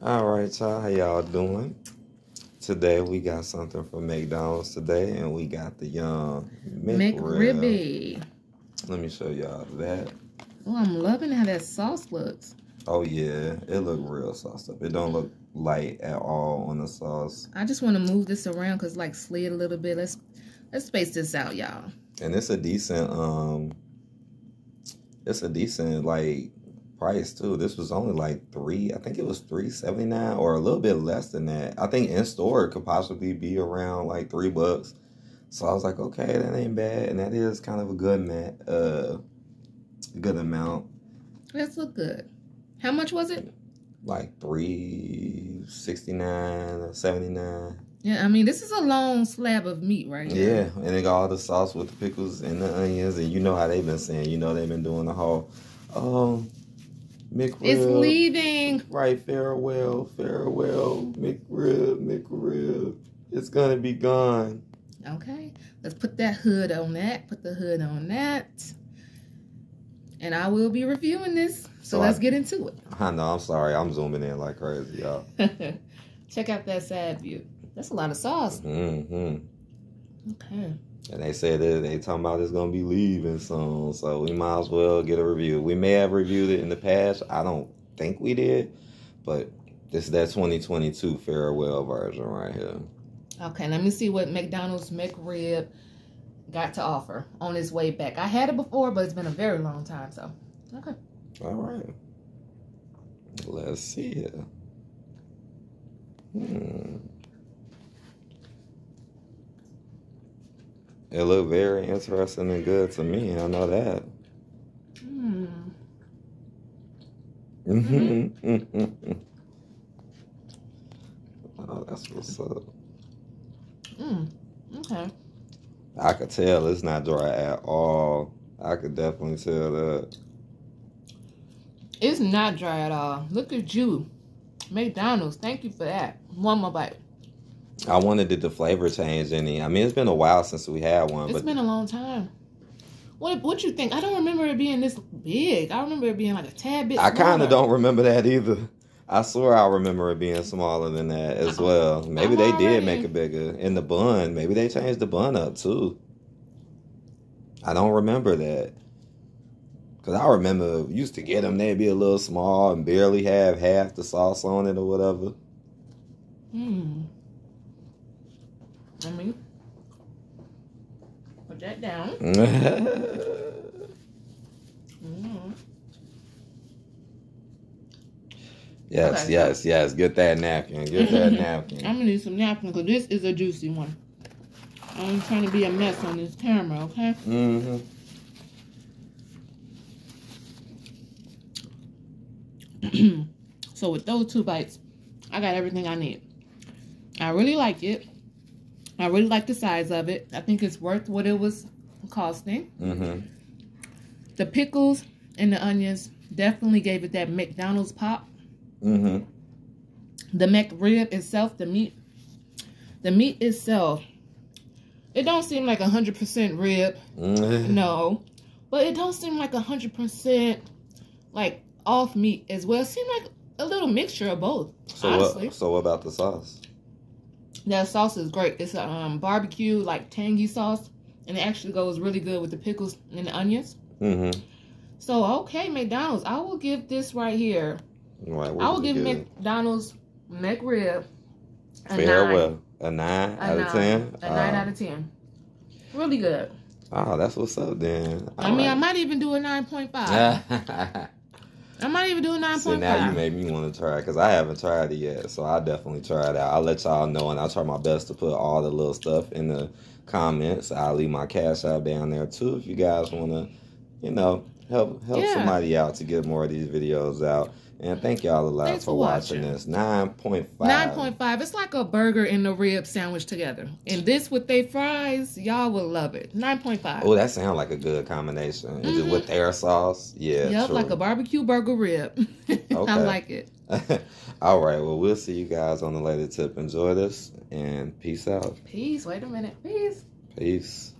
All right, y'all. How y'all doing? Today we got something from McDonald's today, and we got the young McRib. McRibby. Let me show y'all that. Oh, I'm loving how that sauce looks. Oh yeah, it look real sauced up. It don't look light at all on the sauce, I just want to move this around because like slid a little bit. Let's let's space this out, y'all. and it's a decent um, it's a decent like price too. This was only like three. I think it was three seventy nine or a little bit less than that. I think in store it could possibly be around like three bucks. So I was like, okay, that ain't bad, and that is kind of a good man, uh, good amount. Let's look good. How much was it? Like three sixty nine, seventy nine. Yeah, I mean this is a long slab of meat right Yeah, and they got all the sauce with the pickles and the onions, and you know how they've been saying. You know they've been doing the whole, um, McRib. It's leaving. Right, farewell, farewell, McRib, McRib. It's gonna be gone. Okay, let's put that hood on that. Put the hood on that. And I will be reviewing this. So, So let's I- get into it. I know. I'm sorry. I'm zooming in like crazy, y'all. Check out that side view. That's a lot of sauce. hmm Okay. And they said that they talking about it's gonna be leaving soon, so we might as well get a review. We may have reviewed it in the past. I don't think we did, but this is that 2022 farewell version right here. Okay, let me see what McDonald's McRib got to offer on its way back. I had it before, but it's been a very long time, so okay. All right. Let's see it. Hmm. It looked very interesting and good to me. I know that. Hmm. oh, that's what's up. Mm. Okay. I could tell it's not dry at all. I could definitely tell that. It's not dry at all. Look at you. McDonald's, thank you for that. One more bite. I wanted did the flavor change any. I mean, it's been a while since we had one, It's but been a long time. What what you think? I don't remember it being this big. I remember it being like a tad bit I kind of don't remember that either. I swear I remember it being smaller than that as well. Maybe I'm they did make it bigger. In the bun, maybe they changed the bun up too. I don't remember that. Cause I remember used to get them, they'd be a little small and barely have half the sauce on it or whatever. Hmm. Let me put that down. Mm. yes, Okay. yes, yes. Get that napkin. Get that napkin. I'm gonna need some napkin because this is a juicy one. I'm trying to be a mess on this camera, okay? hmm so with those two bites, I got everything I need. I really like it. I really like the size of it. I think it's worth what it was costing. hmm The pickles and the onions definitely gave it that McDonald's pop. hmm The McRib itself, the meat, the meat itself, it don't seem like a hundred percent rib, hmm no, but it don't seem like a hundred percent like off meat as well. It seemed like a little mixture of both. So honestly, what? So what about the sauce? That sauce is great. It's a um, barbecue, like tangy sauce, and it actually goes really good with the pickles and the onions. Mm hmm So, okay, McDonald's. I will give this right here. Right, I will give? McDonald's McRib a Farewell. nine. A nine a out of ten? A uh, nine oh. out of ten. Really good. Oh, that's what's up then. I mean. I might even do a 9.5. I'm not even doing nine point five. now you made me want to try because I haven't tried it yet, so I definitely try it out. I'll let y'all know, and I'll try my best to put all the little stuff in the comments. I'll leave my Cash App down there too if you guys want to, you know, help help Yeah. somebody out to get more of these videos out. And thank y'all a lot Thanks for, watching. watching. this. 9.5. Nine point five. It's like a burger and a rib sandwich together. And this with they fries, y'all will love it. Nine point five. Oh, that sounds like a good combination. Is it Mhm. with their sauce? Yeah. yep, true. like a barbecue burger rib. I like it. All right. Well, we'll see you guys on the later tip. Enjoy this and peace out. Peace. Wait a minute. Peace. Peace.